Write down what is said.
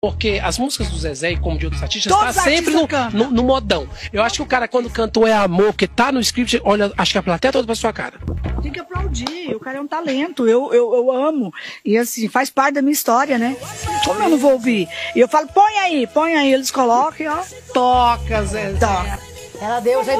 Porque as músicas do Zezé, e como de outros artistas, tá sempre no, no, no, modão. Eu acho que o cara, quando cantou é amor, que tá no script, olha, acho que a plateia toda pra sua cara. Tem que aplaudir, o cara é um talento, eu, eu, eu amo. E assim, faz parte da minha história, né? Como eu não vou ouvir? E eu falo, põe aí, põe aí, eles colocam ó. Toca, Zezé. Toca. Ela deu já